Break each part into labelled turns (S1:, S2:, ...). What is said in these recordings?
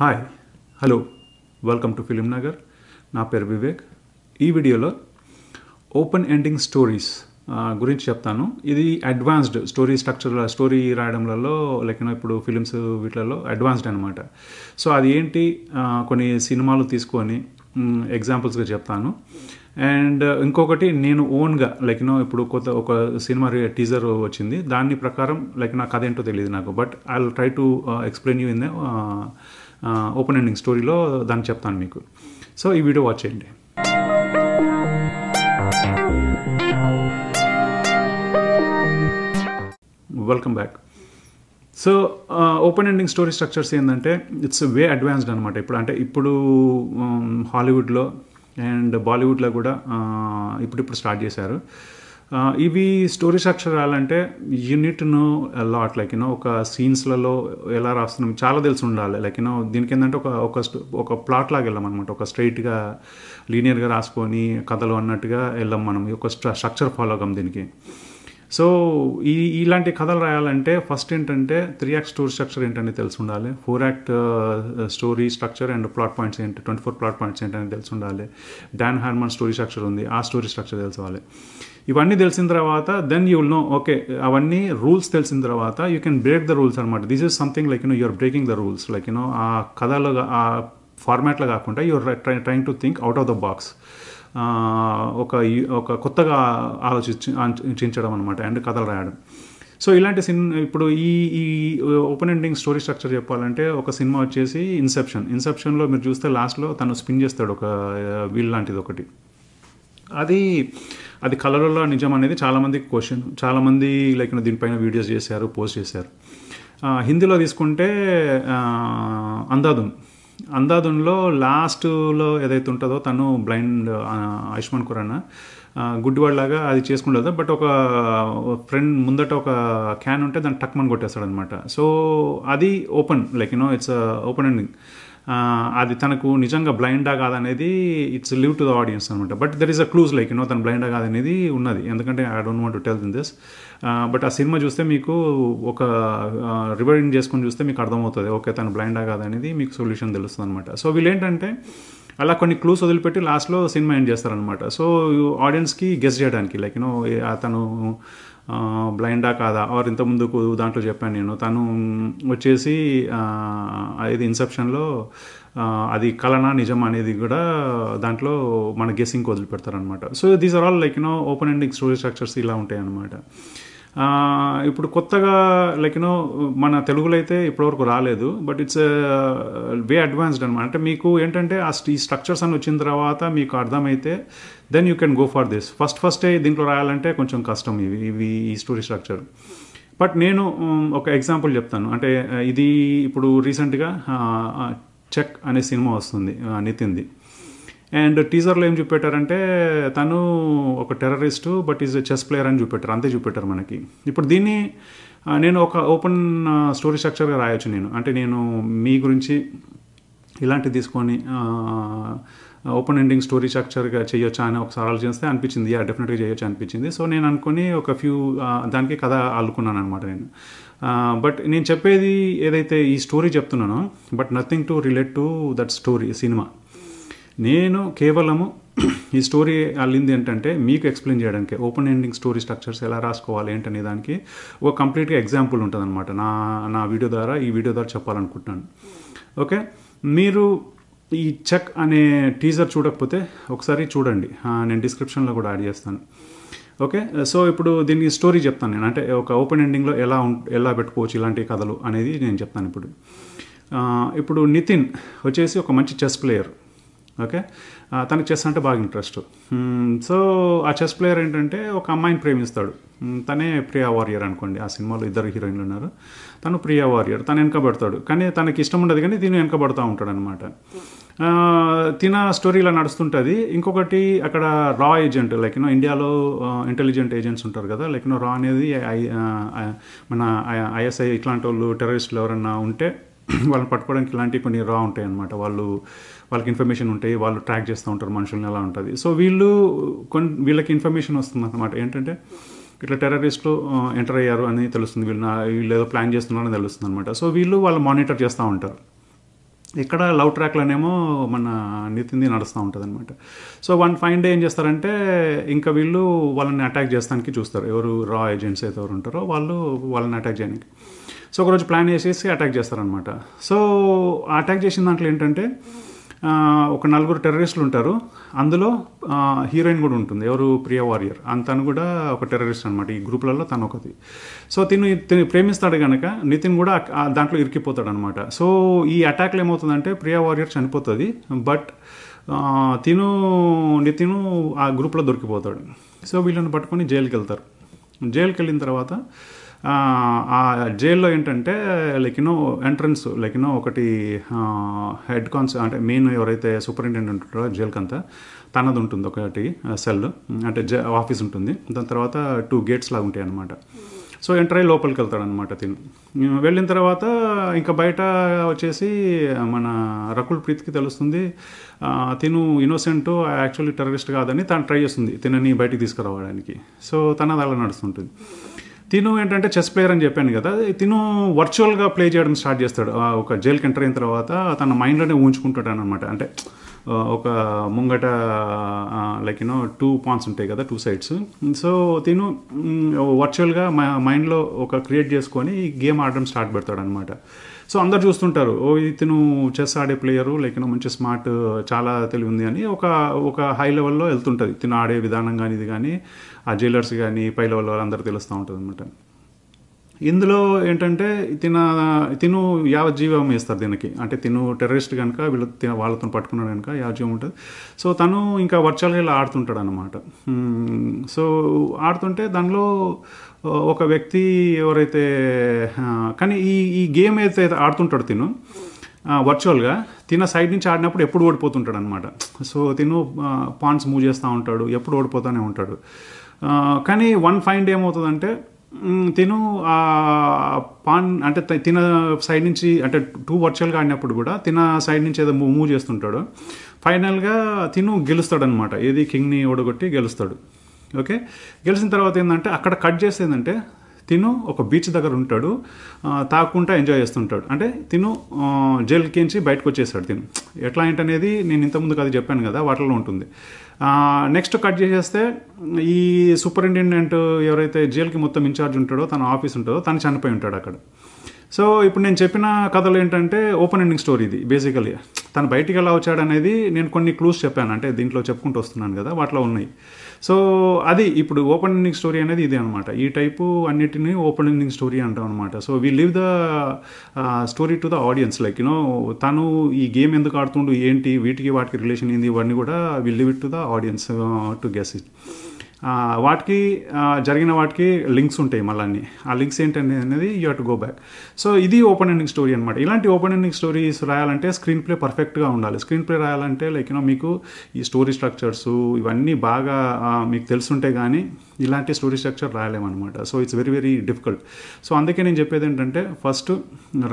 S1: Hi hello welcome to Film Nagar నా పేరు వివేక్. ఈ వీడియోలో ఓపెన్ ఎండింగ్ స్టోరీస్ గురించి చెప్తాను. ఇది అడ్వాన్స్డ్ స్టోరీ స్ట్రక్చర్ స్టోరీ రాయడంలలో లైక్ ఇప్పుడు ఫిలిమ్స్ వీటిలలో అడ్వాన్స్డ్ అనమాట సో అది ఏంటి? కొన్ని సినిమాలు తీసుకొని ఎగ్జాంపుల్స్గా చెప్తాను. అండ్ uh, ఇంకొకటి నేను ఓన్గా లైక్ నో ఇప్పుడు కొత్త ఒక సినిమా టీజర్ వచ్చింది. దాని ప్రకారం లైక్ నా కథ ఏంటో తెలియదు నాకు. But I try to explain you in open ending స్టోరీలో దాన్ని చెప్తాను మీకు. సో ఈ వీడియో వాచ్ చేయండి. Welcome back so open ending story structures ఏంటంటే ఇట్స్ వే అడ్వాన్స్డ్ అనమాట ఇప్పుడు అంటే ఇప్పుడు హాలీవుడ్లో అండ్ బాలీవుడ్లో కూడా ఇప్పుడిప్పుడు స్టార్ట్ చేశారు. ఇవి story అక్షరాలంటే unit no lot like you know ఒక సీన్స్లలో ఎలా రాస్తున్నాం చాలా తెలిసి ఉండాలి. లైక్ యూనో దీనికి ఏంటంటే ఒక ఒక ఒక ప్లాట్ లాగా వెళ్ళాం అనమాట ఒక స్ట్రైట్గా లీనియర్గా రాసుకొని కథలు అన్నట్టుగా వెళ్ళాం మనం. ఒక స్ట్రక్చర్ ఫాలో అవ్వం దీనికి. సో ఈ ఇలాంటి కథలు రాయాలంటే ఫస్ట్ ఏంటంటే త్రీ యాక్ట్ స్టోరీ స్ట్రక్చర్ ఏంటని తెలిసి ఉండాలి. Four act story structure and plot points ఏంటి ట్వంటీ ఫోర్ ప్లాట్ పాయింట్స్ ఏంటని తెలిసి ఉండాలి. డాన్ హార్మన్ స్టోరీ స్ట్రక్చర్ ఉంది ఆ స్టోరీ స్ట్రక్చర్ తెలుసుకోవాలి. ఇవన్నీ తెలిసిన తర్వాత then you will know okay అవన్నీ రూల్స్ తెలిసిన తర్వాత you can break the rules అనమాట this is something like you know you're breaking the rules like you know ఆ కథలో ఆ ఫార్మాట్లో కాకుండా you're trying to think out of the box ఒక ఒక కొత్తగా ఆలోచించడం అనమాట అండ్ కథలు రాయడం. సో ఇలాంటి సిన్ ఇప్పుడు ఈ ఈ ఓపెన్ ఎండింగ్ స్టోరీ స్ట్రక్చర్ చెప్పాలంటే ఒక సినిమా వచ్చేసి ఇన్సెప్షన్. ఇన్సెప్షన్లో మీరు చూస్తే లాస్ట్లో తను స్పిన్ చేస్తాడు ఒక వీల్ లాంటిది ఒకటి. అది అది కలర్లో నిజం అనేది చాలామందికి క్వశ్చన్. చాలామంది లైక్ దీనిపైన వీడియోస్ చేశారు పోస్ట్ చేశారు. హిందీలో తీసుకుంటే ఆ, అందాదున్. అందాదున్లో లాస్ట్లో ఏదైతే ఉంటుందో తను బ్లైండ్ ఆయుష్మాన్ ఖురానా ఆ, గుడ్డివాడిలాగా అది చేసుకుంటుంది. బట్ ఒక ఫ్రెండ్ ముందట ఒక క్యాన్ ఉంటే దాన్ని టక్మన్ కొట్టేస్తాడు అనమాట సో అది open like you know it's open ending. అది తనకు నిజంగా బ్లైండా కాదనేది it's leave to the audience అనమాట but there is a clues like you know తను బ్లైండా కాదనేది ఉన్నది. ఎందుకంటే I don't want to tell then this but ఆ సినిమా చూస్తే మీకు ఒక రివైండ్ చేసుకొని చూస్తే మీకు అర్థమవుతుంది. ఓకే తను బ్లైండా కాదనేది మీకు సొల్యూషన్ తెలుస్తుంది అనమాట సో వీళ్ళు ఏంటంటే అలా కొన్ని క్లూస్ వదిలిపెట్టి లాస్ట్లో సినిమా ఎండ్ చేస్తారనమాట సో ఆడియన్స్కి గెస్ చేయడానికి లైక్ యూనో అతను బ్లైండా కాదా? ఆర్ ఇంతకుముందుకు దాంట్లో చెప్పాను నేను. తను వచ్చేసి ఇది ఇన్సెప్షన్లో అది కలనా నిజం అనేది కూడా దాంట్లో మన guessing వదిలిపెడతారనమాట so these are all like you know open ending story structures ఇలా ఉంటాయి అనమాట ఇప్పుడు కొత్తగా లైక్ యూనో మన తెలుగులో అయితే ఇప్పటివరకు రాలేదు బట్ ఇట్స్ వే అడ్వాన్స్డ్ అనమాట అంటే మీకు ఏంటంటే ఆ ఈ స్ట్రక్చర్స్ అని వచ్చిన తర్వాత మీకు అర్థమైతే then you can go for this first ఫస్టే దీంట్లో రాయాలంటే కొంచెం కష్టం ఇవి ఇవి ఈ స్టోరీ స్ట్రక్చర్ బట్ నేను um, ఒక ఎగ్జాంపుల్ చెప్తాను. అంటే ఇది ఇప్పుడు రీసెంట్గా చెక్ అనే సినిమా వస్తుంది నితిన్ది. అండ్ టీజర్లో ఏం చూపెట్టారంటే తను ఒక terrorist but is chess player అని చూపెట్టారు. అంతే చూపెట్టారు మనకి. ఇప్పుడు దీన్ని నేను ఒక ఓపెన్ స్టోరీ స్ట్రక్చర్గా రాయొచ్చు నేను. అంటే నేను మీ గురించి ఇలాంటివి తీసుకొని ఓపెన్ ఎండింగ్ స్టోరీ స్ట్రక్చర్గా చేయొచ్చా అని ఒకసారి ఆలోచిస్తే అనిపించింది. యా డెఫినెట్గా చేయొచ్చు అనిపించింది. సో నేను అనుకుని ఒక ఫ్యూ దానికి కథ అల్లుకున్నాను అనమాట నేను. బట్ నేను చెప్పేది ఏదైతే ఈ స్టోరీ చెప్తున్నానో but nothing to relate to that story cinema. నేను కేవలము ఈ స్టోరీ అల్లింది ఏంటంటే మీకు ఎక్స్ప్లెయిన్ చేయడానికి. ఓపెన్ ఎండింగ్ స్టోరీ స్ట్రక్చర్స్ ఎలా రాసుకోవాలి ఏంటనే దానికి ఒక కంప్లీట్గా ఎగ్జాంపుల్ ఉంటుంది అనమాట నా నా వీడియో ద్వారా ఈ వీడియో ద్వారా చెప్పాలనుకుంటున్నాను. ఓకే మీరు ఈ చెక్ అనే టీజర్ చూడకపోతే ఒకసారి చూడండి. నేను డిస్క్రిప్షన్లో కూడా యాడ్ చేస్తాను. ఓకే సో ఇప్పుడు దీనికి స్టోరీ చెప్తాను నేను. అంటే ఒక ఓపెన్ ఎండింగ్లో ఎలా ఉం ఎలా పెట్టుకోవచ్చు ఇలాంటి కథలు అనేది నేను చెప్తాను ఇప్పుడు. ఇప్పుడు నితిన్ వచ్చేసి ఒక మంచి చెస్ ప్లేయర్ ఓకే తనకు తనకి చెస్ అంటే బాగా ఇంట్రెస్ట్ సో ఆ చెస్ ప్లేయర్ ఏంటంటే ఒక అమ్మాయిని ప్రేమిస్తాడు తనే ప్రియా వారియర్ అనుకోండి ఆ సినిమాలో ఇద్దరు హీరోయిన్లు ఉన్నారు తను ప్రియా వారియర్ తను వెనకబడతాడు కానీ తనకి ఇష్టం ఉండదు కానీ దీని వెనకబడతా ఉంటాడు అనమాట తిన స్టోరీ ఇలా నడుస్తుంటుంది ఇంకొకటి అక్కడ రా ఏజెంట్ లైక్ యూనో ఇండియాలో ఇంటెలిజెంట్ ఏజెంట్స్ ఉంటారు కదా లైక్ యూనో రా అనేది ఐ- మన ఐఎస్ఐ ఇట్లాంటి వాళ్ళు టెర్రరిస్టులు ఎవరన్నా ఉంటే వాళ్ళని పట్టుకోవడానికి ఇలాంటివి కొన్ని రా ఉంటాయి అనమాట వాళ్ళు వాళ్ళకి ఇన్ఫర్మేషన్ ఉంటాయి వాళ్ళు ట్రాక్ చేస్తూ ఉంటారు మనుషుల్ని ఎలా ఉంటుంది. సో వీళ్ళు కొన్ని వీళ్ళకి ఇన్ఫర్మేషన్ వస్తుంది అనమాట ఏంటంటే ఇట్లా టెర్రరిస్టులు ఎంటర్ అయ్యారు అని తెలుస్తుంది. వీళ్ళు వీళ్ళు ఏదో ప్లాన్ చేస్తున్నారని తెలుస్తుంది అనమాట సో వీళ్ళు వాళ్ళు మానిటర్ చేస్తూ ఉంటారు. ఇక్కడ లవ్ ట్రాక్లోనేమో మన నితింది నడుస్తూ ఉంటుంది అనమాట సో వన్ ఫైన్ డే ఏం చేస్తారంటే ఇంకా వీళ్ళు వాళ్ళని అటాక్ చేస్తానికి చూస్తారు. ఎవరు రా ఏజెంట్స్ అయితే ఎవరు ఉంటారో వాళ్ళు వాళ్ళని అటాక్ చేయడానికి. సో ఒకరోజు ప్లాన్ చేసేసి అటాక్ చేస్తారనమాట సో అటాక్ చేసిన దాంట్లో ఏంటంటే ఒక నలుగురు టెర్రరిస్టులు ఉంటారు. అందులో హీరోయిన్ కూడా ఉంటుంది. ఎవరు? ప్రియా వారియర్ అంతను కూడా ఒక టెర్రరిస్ట్ అనమాట ఈ గ్రూప్లలో తను ఒకటి. సో తిను ప్రేమిస్తాడు కనుక నితిన్ కూడా దాంట్లో ఇరికిపోతాడు అనమాట సో ఈ అటాక్లో ఏమవుతుందంటే ప్రియా వారియర్ చనిపోతుంది. బట్ తిను నితిను ఆ గ్రూప్లో దొరికిపోతాడు. సో వీళ్ళని పట్టుకొని జైలుకి వెళ్తారు. జైలుకి వెళ్ళిన తర్వాత ఆ, జైల్లో ఏంటంటే like you know entrance like you know ఒకటి హెడ్ కాన్స్ అంటే మెయిన్ ఎవరైతే సూపరింటెండెంట్ ఉంటారో జైల్కంతా అంతా తనది ఉంటుంది ఒకటి సెల్ అంటే జ ఆఫీస్ ఉంటుంది. దాని తర్వాత టూ గేట్స్ లాగా ఉంటాయి అనమాట సో ఎంటర్ అయ్యి లోపలికి వెళ్తాడు అనమాట తిను. వెళ్ళిన తర్వాత ఇంకా బయట వచ్చేసి మన రకుల్ ప్రీత్కి తెలుస్తుంది తిను ఇన్నోసెంట్ యాక్చువల్లీ టెర్రరిస్ట్ కాదని తను ట్రై చేస్తుంది తినని బయటికి తీసుకురావడానికి. సో తనది అలా నడుస్తుంటుంది. తిను ఏంటంటే చెస్ ప్లేయర్ అని చెప్పాను కదా తిను వర్చువల్గా ప్లే చేయడం స్టార్ట్ చేస్తాడు. ఒక జైలుకి ఎంటర్ అయిన తర్వాత తన మైండ్లోనే ఊహించుకుంటాడు అనమాట అంటే ఒక ముంగట లైక్ యూనో టూ పాయింట్స్ ఉంటాయి కదా టూ సైడ్స్ సో తిను వర్చువల్గా మైండ్లో ఒక క్రియేట్ చేసుకొని గేమ్ ఆడడం స్టార్ట్ పెడతాడు అనమాట సో అందరు చూస్తుంటారు ఓ ఇతను చెస్ ఆడే ప్లేయరు లేకపోతే మంచి స్మార్ట్ చాలా తెలివి ఉంది అని ఒక ఒక హై లెవెల్లో వెళ్తుంటుంది. తిను ఆడే విధానం కానీ ఇది కానీ ఆ జైలర్స్ కానీ పై లెవెల్ వాళ్ళందరూ తెలుస్తూ ఉంటుంది అనమాట ఇందులో ఏంటంటే తిన తిను యావజ్జీవం వేస్తారు దీనికి. అంటే తిను టెర్రరిస్ట్ కనుక వీళ్ళు తిన వాళ్ళతో పట్టుకున్నాడు కనుక యావజ్జీవం ఉంటుంది. సో తను ఇంకా వర్చువల్గా ఇలా ఆడుతుంటాడు అనమాట సో ఆడుతుంటే దానిలో ఒక వ్యక్తి ఎవరైతే కానీ ఈ ఈ గేమ్ అయితే ఆడుతుంటాడు తిను వర్చువల్గా తిన సైడ్ నుంచి ఆడినప్పుడు ఎప్పుడు ఓడిపోతుంటాడు అనమాట సో తిను పాన్స్ మూవ్ చేస్తూ ఉంటాడు ఎప్పుడు ఓడిపోతూనే ఉంటాడు. కానీ వన్ ఫైన్ డే ఏమవుతుందంటే తిను ఆ పాన్ అంటే తిన సైడ్ నుంచి అంటే టూ వర్చువల్గా ఆడినప్పుడు కూడా తిన సైడ్ నుంచి ఏదో మూవ్ చేస్తుంటాడు. ఫైనల్గా తిను గెలుస్తాడనమాట ఏది కింగ్ని ఓడగొట్టి గెలుస్తాడు. ఓకే? గెలిచిన తర్వాత ఏంటంటే అక్కడ కట్ చేస్తే ఏంటంటే తిను ఒక బీచ్ దగ్గర ఉంటాడు తాకుంటా ఎంజాయ్ చేస్తుంటాడు. అంటే తిను జైలుకించి బయటకు వచ్చేసాడు తిను. ఎట్లా ఏంటనేది నేను ఇంతకుముందు అది చెప్పాను కదా వాటిలో ఉంటుంది. నెక్స్ట్ కట్ చేసేస్తే ఈ సూపరింటెండెంట్ ఎవరైతే జైలుకి మొత్తం ఇన్ఛార్జ్ ఉంటాడో తన ఆఫీస్ ఉంటుందో తను చనిపోయి ఉంటాడు అక్కడ. సో ఇప్పుడు నేను చెప్పిన కథలు ఏంటంటే ఓపెన్ ఎండింగ్ స్టోరీ ఇది బేసికలీ తను బయటికి ఎలా వచ్చాడనేది నేను కొన్ని క్లూస్ చెప్పాను అంటే దీంట్లో చెప్పుకుంటూ వస్తున్నాను కదా వాటిలో ఉన్నాయి. సో అది ఇప్పుడు ఓపెన్ ఎండింగ్ స్టోరీ అనేది ఇదే అనమాట ఈ టైపు అన్నిటిని ఓపెన్ ఎండింగ్ స్టోరీ అంటాం అనమాట so we leave the story to the audience like you know తను ఈ గేమ్ ఎందుకు ఆడుతుండు ఏంటి వీటికి వాటికి రిలేషన్ ఏంది ఇవన్నీ కూడా we leave it to the audience to guess it వాటికి జరిగిన వాటికి లింక్స్ ఉంటాయి మళ్ళీ ఆ లింక్స్ ఏంటంటే అనేది you to go back. So ఇది ఓపెన్ ఎండింగ్ స్టోరీ అనమాట ఇలాంటి ఓపెన్ ఎండింగ్ స్టోరీస్ రాయాలంటే స్క్రీన్ ప్లే పర్ఫెక్ట్గా ఉండాలి. స్క్రీన్ ప్లే రాయాలంటే లైక్ యూనో మీకు ఈ స్టోరీ స్ట్రక్చర్స్ ఇవన్నీ బాగా మీకు తెలుసుంటే కానీ ఇలాంటి story structure రాయలేమన్నమాట. So it's very very difficult. So అందుకే నేను చెప్పేది ఏంటంటే ఫస్ట్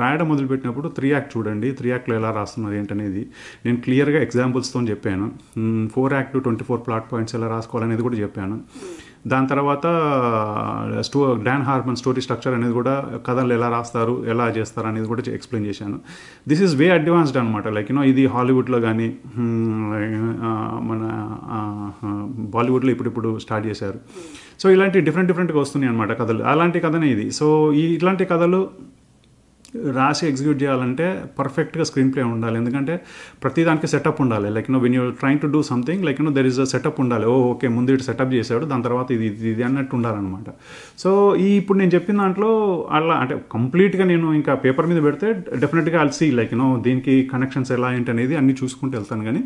S1: రాయడం మొదలుపెట్టినప్పుడు త్రీ యాక్ట్ చూడండి. త్రీ యాక్ట్లో ఎలా రాస్తున్నారు ఏంటనేది. నేను క్లియర్గా ఎగ్జాంపుల్స్తో చెప్పాను. Four act twenty four plot points ఎలా రాసుకోవాలనేది కూడా చెప్పాను. దాని తర్వాత స్టో డాన్ హార్మన్ స్టోరీ స్ట్రక్చర్ అనేది కూడా కథలు ఎలా రాస్తారు ఎలా చేస్తారు అనేది కూడా ఎక్స్ప్లెయిన్ చేశాను. దిస్ ఈజ్ వే అడ్వాన్స్డ్ అనమాట లైక్ యూనో ఇది హాలీవుడ్లో కానీ మన బాలీవుడ్లో ఇప్పుడిప్పుడు స్టార్ట్ చేశారు. సో ఇలాంటి డిఫరెంట్ డిఫరెంట్గా వస్తున్నాయి అనమాట కథలు. అలాంటి కథనే ఇది. సో ఈ ఇట్లాంటి కథలు రాసి ఎగ్జిక్యూట్ చేయాలంటే పర్ఫెక్ట్గా స్క్రీన్ ప్లే ఉండాలి. ఎందుకంటే ప్రతి దానికి సెటప్ ఉండాలి. Like no when you trying to do something like no there is a setup ఉండాలి. Oh, ఓ ఓకే ముందు ఇటు సెటప్ చేశాడు దాని తర్వాత ఇది ఇది ఇది అన్నట్టు ఉండాలన్నమాట. సో ఈ ఇప్పుడు నేను చెప్పిన దాంట్లో అలా అంటే కంప్లీట్గా నేను ఇంకా పేపర్ మీద పెడితే డెఫినెట్గా అల్ సీ లైక్ నో దీనికి కనెక్షన్స్ ఎలా ఏంటి అనేది అన్ని చూసుకుంటూ వెళ్తాను కానీ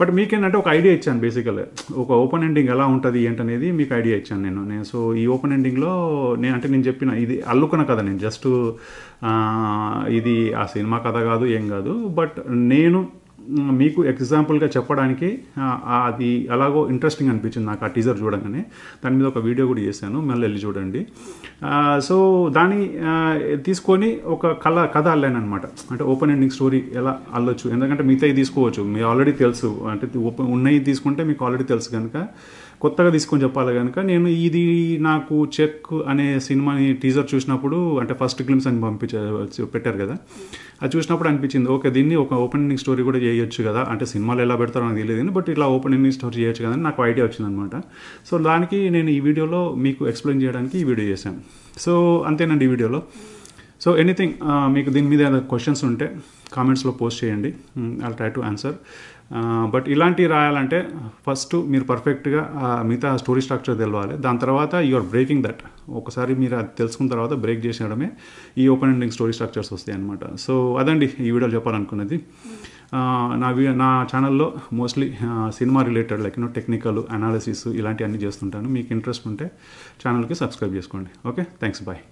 S1: బట్ మీకేంటంటే ఒక ఐడియా ఇచ్చాను బేసికల్గా ఒక ఓపెన్ ఎండింగ్ ఎలా ఉంటుంది ఏంటనేది మీకు ఐడియా ఇచ్చాను నేను. నేను సో ఈ ఓపెన్ ఎండింగ్లో నేను అంటే నేను చెప్పిన ఇది అల్లుకున్న కదా నేను. జస్ట్ ఇది ఆ సినిమా కథ కాదు ఏం కాదు. బట్ నేను మీకు ఎగ్జాంపుల్గా చెప్పడానికి అది ఎలాగో ఇంట్రెస్టింగ్ అనిపించింది నాకు ఆ టీజర్ చూడగానే. దాని మీద ఒక వీడియో కూడా చేశాను మళ్ళీ వెళ్ళి చూడండి. సో దాన్ని తీసుకొని ఒక కళ కథ అల్లాను అనమాట అంటే ఓపెన్ ఎండింగ్ స్టోరీ ఎలా అల్లొచ్చు? ఎందుకంటే మిగతాయి తీసుకోవచ్చు. మీరు ఆల్రెడీ తెలుసు. అంటే ఓపెన్ ఉన్నవి తీసుకుంటే మీకు ఆల్రెడీ తెలుసు కనుక కొత్తగా తీసుకొని చెప్పాలి కనుక నేను ఇది నాకు చెక్ అనే సినిమాని టీజర్ చూసినప్పుడు అంటే ఫస్ట్ గ్లిమ్స్ అని పంపించ పెట్టారు కదా. అది చూసినప్పుడు అనిపించింది ఓకే దీన్ని ఒక ఓపెనింగ్ స్టోరీ కూడా చేయొచ్చు కదా. అంటే సినిమాలు ఎలా పెడతారో నాకు తెలియదు బట్ ఇట్లా ఓపెనింగ్ స్టోరీ చేయొచ్చు కదా అని నాకు ఐడియా వచ్చిందనమాట సో దానికి నేను ఈ వీడియోలో మీకు ఎక్స్ప్లెయిన్ చేయడానికి ఈ వీడియో చేశాను. సో అంతేనండి ఈ వీడియోలో. సో ఎనీథింగ్ మీకు దీని మీద ఏదైనా క్వశ్చన్స్ ఉంటే కామెంట్స్లో పోస్ట్ చేయండి. I try to answer but ఇలాంటివి రాయాలంటే ఫస్ట్ మీరు పర్ఫెక్ట్గా మిగతా స్టోరీ స్ట్రక్చర్ తెలవాలి. దాని తర్వాత యు ఆర్ బ్రేకింగ్ దట్. ఒకసారి మీరు అది తెలుసుకున్న తర్వాత బ్రేక్ చేసేయడమే ఈ ఓపెన్ ఎండింగ్ స్టోరీ స్ట్రక్చర్స్ వస్తాయి అనమాట సో అదండి ఈ వీడియోలో చెప్పాలనుకున్నది. నా నా ఛానల్లో mostly cinema related like you know technical analysis ఇలాంటివన్నీ చేస్తుంటాను. మీకు ఇంట్రెస్ట్ ఉంటే ఛానల్కి సబ్స్క్రైబ్ చేసుకోండి. ఓకే? Thanks bye.